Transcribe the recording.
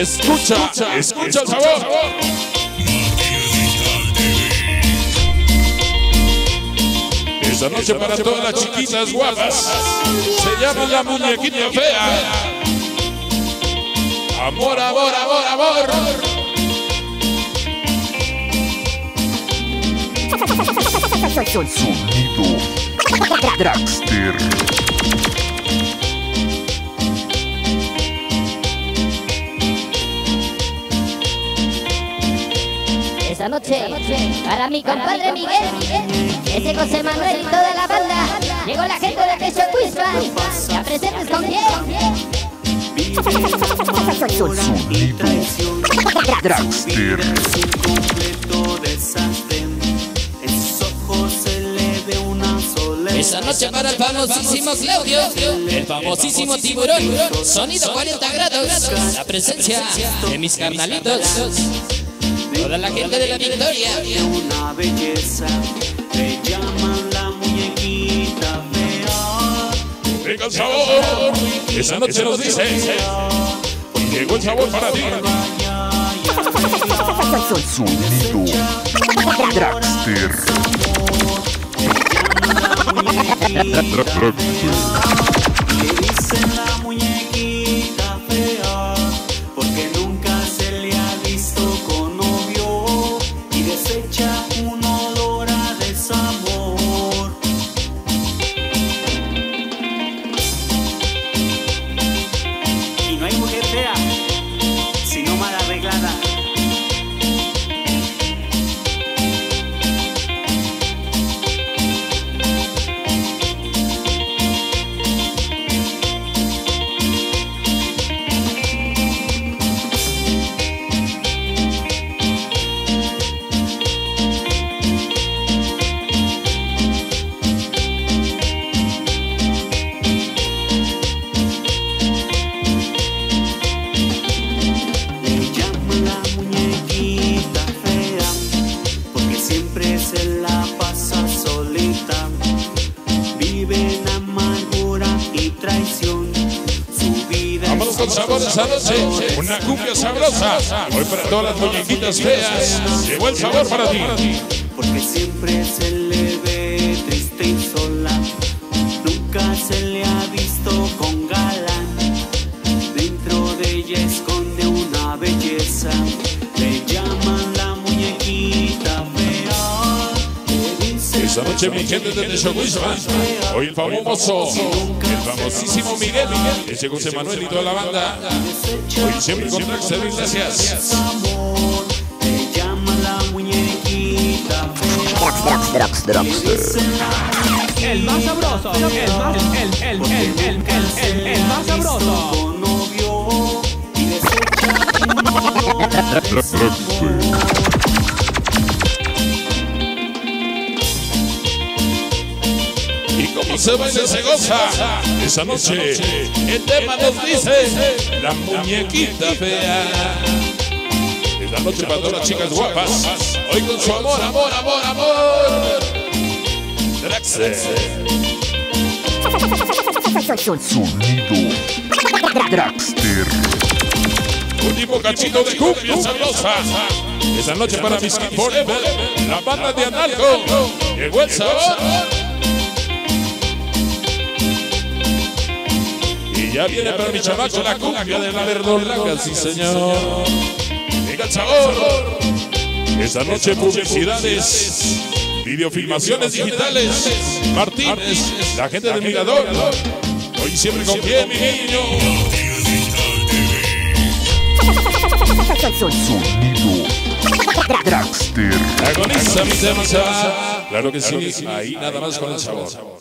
Escucha, escucha el sabor. Esta noche para todas las chiquitas guapas. Se llama la muñequita fea. Amor, amor, amor, amor. Sonido Dragster. Esta noche, para mi compadre Miguel, ese José Manuel y toda la banda, llegó la gente de Pecho Quizban, ya presentes con quién. Dragster. Esta noche para el famosísimo Claudio, el famosísimo tiburón, sonido 40 grados, la presencia de mis carnalitos, toda la gente de la Victoria. Una belleza. Le llaman la muñequita fea. Venga el sabor. Esta noche nos dice. Llegó el sabor para ti. Sonido Dragster. Le siempre se la pasa solita. Vive en amargura y traición. Su vida Vámonos con sabor esa noche. Una cumbia sabrosa. Hoy para todas las muñequitas feas. Llegó el sabor para ti. porque siempre se le ve triste y sola. Nunca se le ha visto con galán. Dentro de ella esconde una belleza. Esta noche mi gente de Texocuisma. Hoy el famoso, el famosísimo Miguel. Ese José Manuel y toda la banda. Hoy siempre con Dragster. Gracias. Dragster. El más sabroso, el más, el, el, el, el, el, el, el más sabroso. Con como se baila se goza. Esa noche el tema nos dice la muñequita fea. Esta noche para todas las chicas guapas. Hoy con su amor, amor, amor, amor. Dragster. Sonido Dragster. Último cachito de cumbia sabrosa. Esta noche para mis Forever, la banda de Analco. Llegó el sabor. Y ya viene para mi chamaco la cumbia de la verdolaga, sí señor. Llega el sabor. Esta noche publicidades, videofilmaciones digitales. Martínez, la gente del Mirador. Hoy siempre con quién, mi niño. Sonido Dragster. Agoniza mi tema. Claro que sí, ahí nada más con el sabor.